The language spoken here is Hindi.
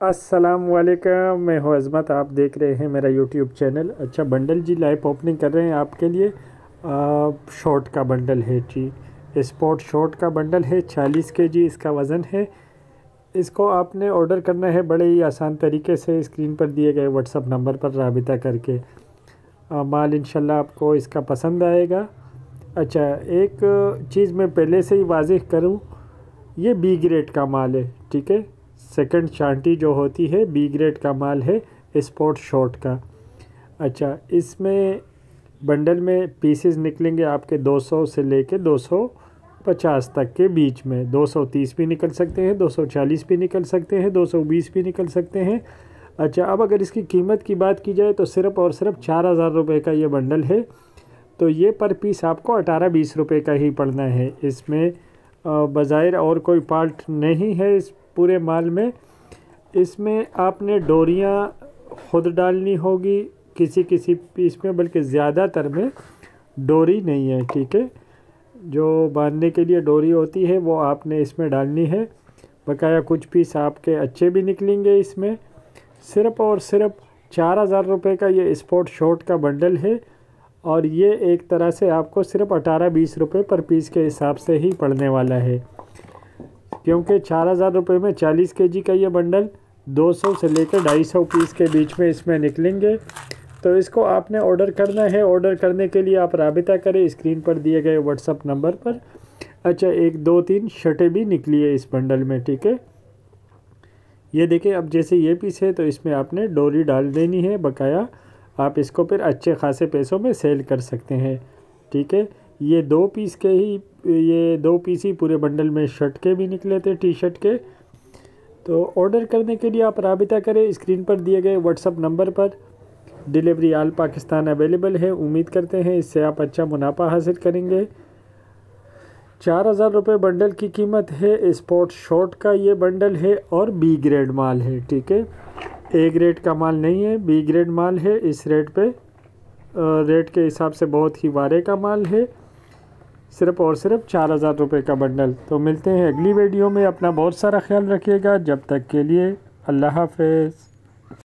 अस्सलाम वालेकुम मैं हूँ अज़मत आप देख रहे हैं मेरा यूट्यूब चैनल। अच्छा बंडल जी लाइव ओपनिंग कर रहे हैं आपके लिए। शॉर्ट का बंडल है जी। स्पोर्ट शॉर्ट का बंडल है चालीस के जी इसका वज़न है। इसको आपने ऑर्डर करना है बड़े ही आसान तरीके से स्क्रीन पर दिए गए व्हाट्सअप नंबर पर रबिता करके। आ, माल इंशाल्लाह आपको इसका पसंद आएगा। अच्छा एक चीज़ मैं पहले से ही वाजह करूँ ये बी ग्रेड का माल है ठीक है? सेकंड चांटी जो होती है बी ग्रेड का माल है स्पोर्ट शॉर्ट का। अच्छा इसमें बंडल में पीसेस निकलेंगे आपके 200 से लेके 250 तक के बीच में। 230 भी निकल सकते हैं 240 भी निकल सकते हैं 220 भी निकल सकते हैं। अच्छा अब अगर इसकी कीमत की बात की जाए तो सिर्फ़ और सिर्फ़ चार हज़ार रुपये का ये बंडल है। तो ये पर पीस आपको अठारह बीस रुपये का ही पड़ना है। इसमें बाज़ाहिर और कोई पार्ट नहीं है इस पूरे माल में। इसमें आपने डोरियाँ खुद डालनी होगी, किसी किसी पीस में, बल्कि ज़्यादातर में डोरी नहीं है, ठीक है? जो बांधने के लिए डोरी होती है, वो आपने इसमें डालनी है। बकाया कुछ पीस आपके अच्छे भी निकलेंगे इसमें। सिर्फ़ और सिर्फ़ चार हज़ार रुपये का ये स्पोर्ट शॉर्ट का बंडल है, और ये एक तरह से आपको सिर्फ़ अठारह, बीस रुपये पर पीस के हिसाब से ही पड़ने वाला है। क्योंकि चार हज़ार रुपये में चालीस के जी का ये बंडल 200 से लेकर ढाई सौ पीस के बीच में इसमें निकलेंगे। तो इसको आपने ऑर्डर करना है। ऑर्डर करने के लिए आप रबिता करें। स्क्रीन पर दिए गए व्हाट्सअप नंबर पर। अच्छा एक, दो, तीन शर्टें भी निकली है इस बंडल में, ठीक है? ये देखें अब जैसे ये पीस है तो इसमें आपने डोरी डाल देनी है बकाया। आप इसको फिर अच्छे खासे पैसों में सेल कर सकते हैं, ठीक है? ये दो पीस के ही, ये दो पीस ही पूरे बंडल में शर्ट के भी निकले थे टी शर्ट के। तो ऑर्डर करने के लिए आप रबिता करें, स्क्रीन पर दिए गए व्हाट्सअप नंबर पर। डिलीवरी आल पाकिस्तान अवेलेबल है, उम्मीद करते हैं इससे आप अच्छा मुनाफा हासिल करेंगे। चार हज़ार रुपये बंडल की कीमत है स्पोर्ट शॉर्ट का ये बंडल है और बी ग्रेड माल है, ठीक है? ए ग्रेड का माल नहीं है, बी ग्रेड माल है, इस रेट पे। रेट के हिसाब से बहुत ही वारे का माल है। सिर्फ़ और सिर्फ़ चार हज़ार रुपये का बंडल। तो मिलते हैं अगली वीडियो में। अपना बहुत सारा ख्याल रखिएगा। जब तक के लिए अल्लाह हाफिज़।